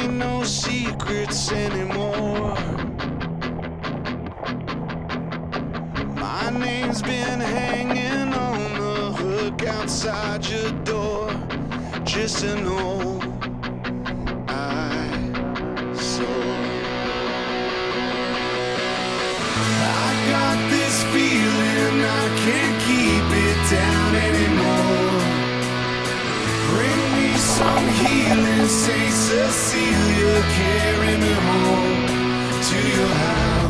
ain't no secrets anymore. My name's been hanging on the hook outside your door. Just an old. I got this feeling I can't keep it down anymore. Some healing Saint Cecilia carry me home to your house.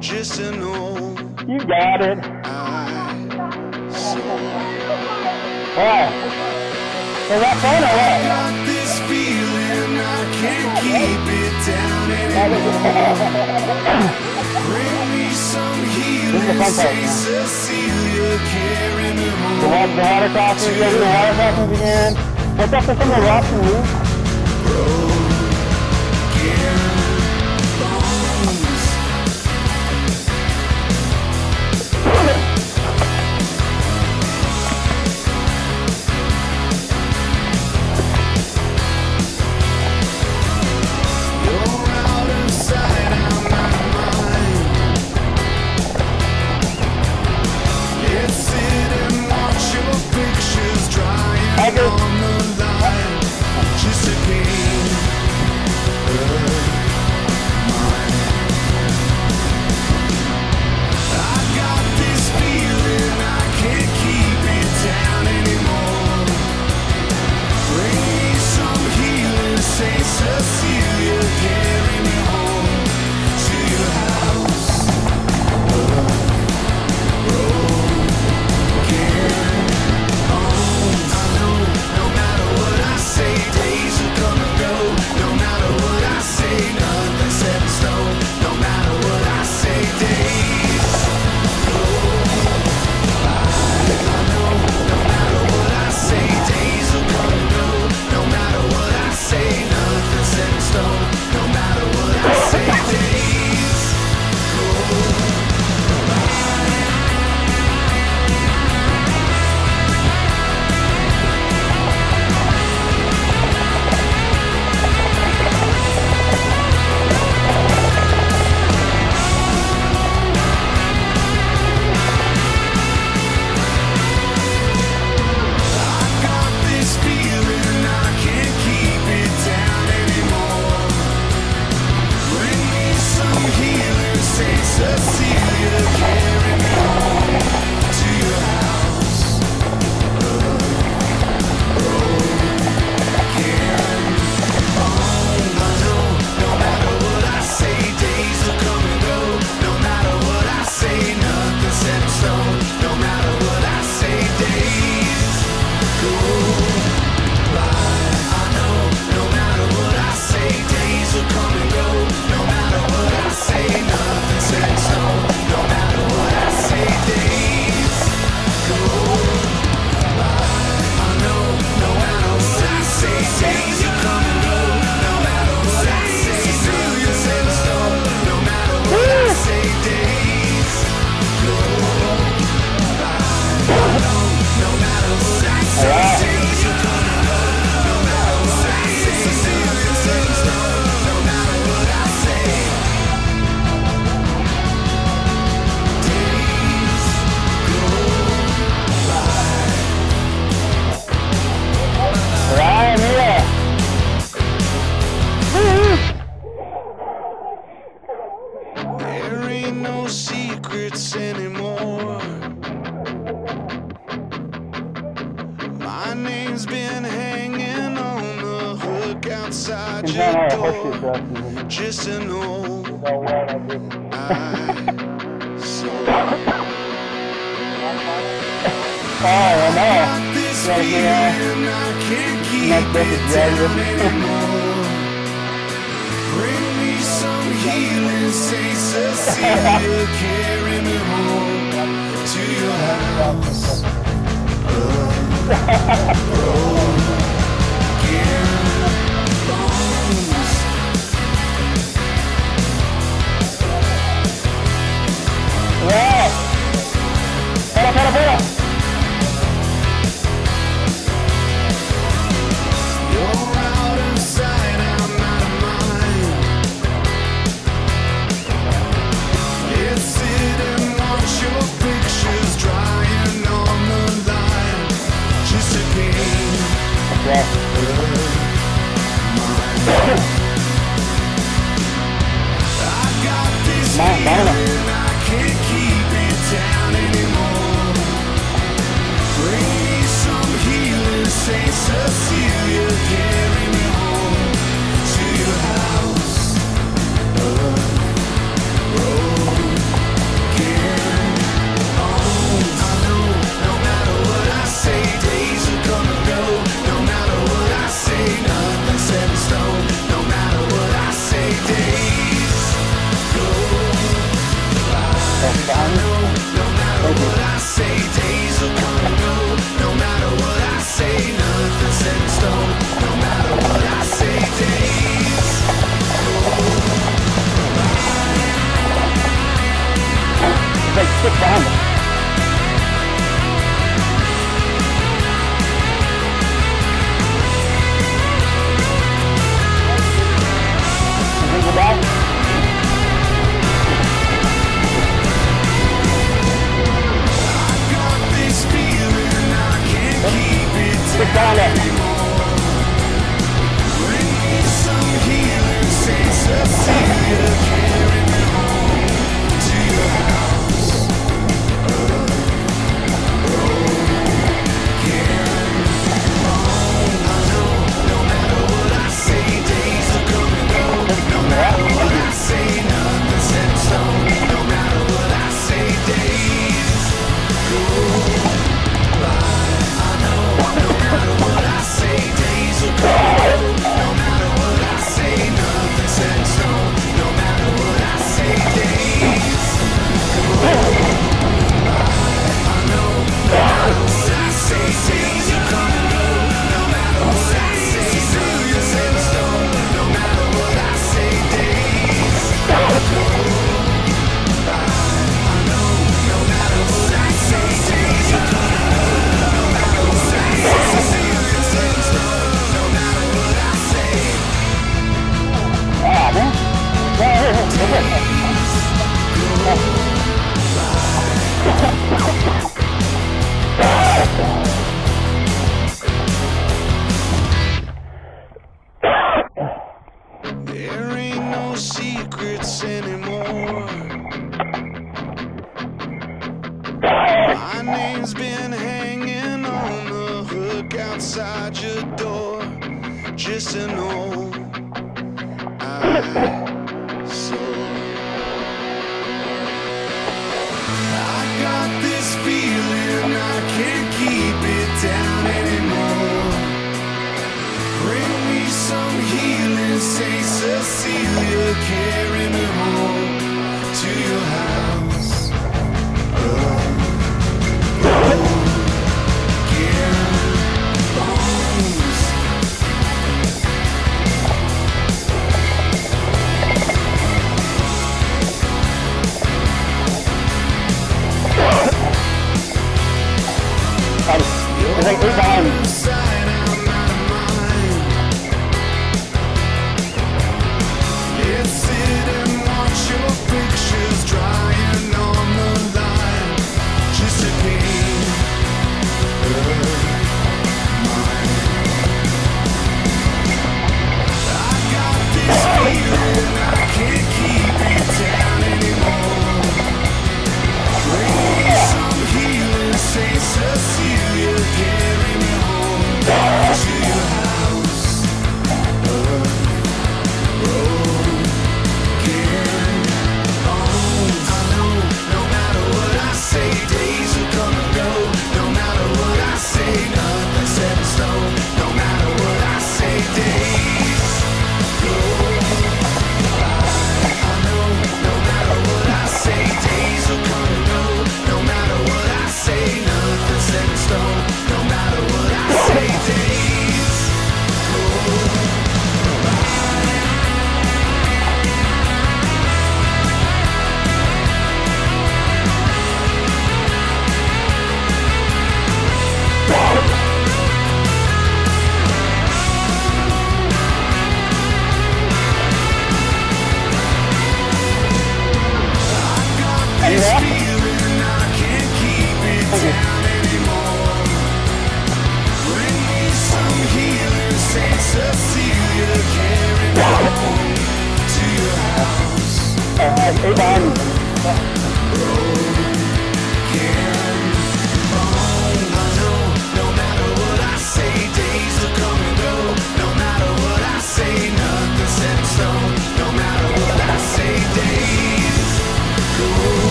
just an old. You got it. Wow. Well, that's on it. Got this feeling I can't keep it down anymore. Bring me some healing, Saint Cecilia, carry me home. The water coffee, the water coffee again. What's up with some of the rocks and Bring me some healing, Saint Cecilia, carry me home to your house. Para, para. listen, oh.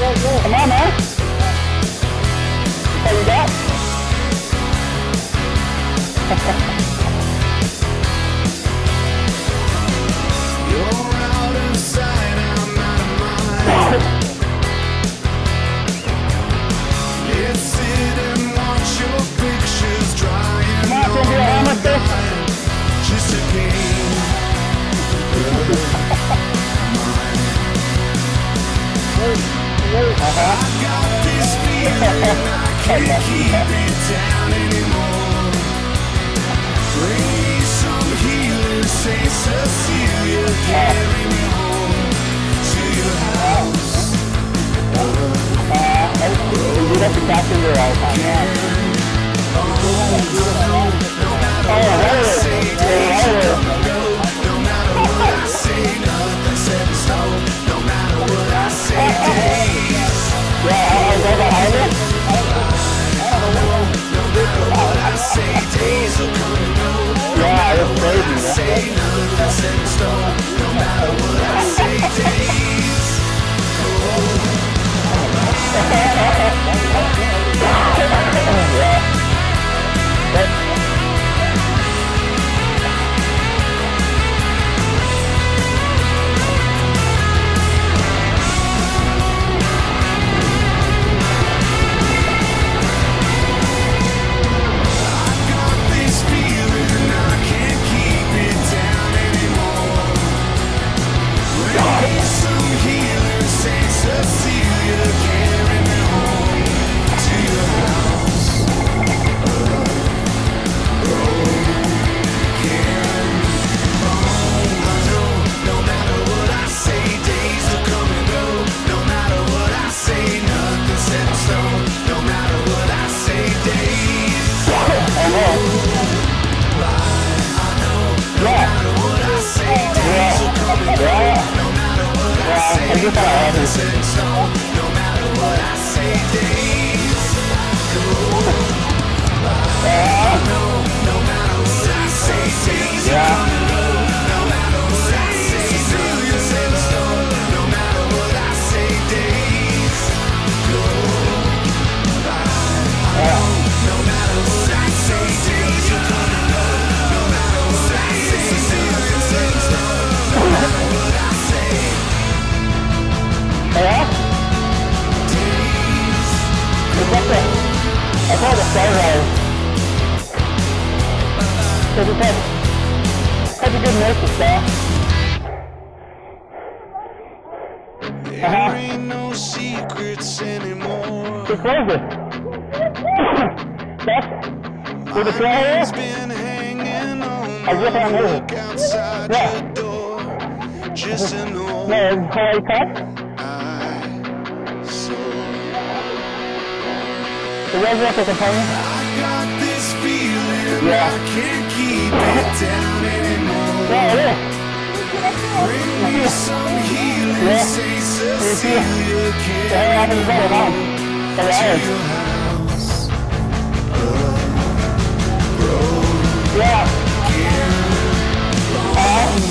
Banana. Thumbs up. can't keep it down anymore. Bring some healing, Saint Cecilia, carry me home to your house. Uh, say days are coming. No matter what I say, in stone. No matter what I say, days. haven't seen so left. It's up there. I call the star roll. Because it has, has a good note to uh -huh. ain't no crazy. That's with the fly here. I guess I'm here. Yeah. Just an old no. The redneck is a feeling Yeah. I can't keep it down anymore. Yeah, it is. Bring me some healing, yeah. Saint Cecilia, can you go to your house Yeah. Uh-huh.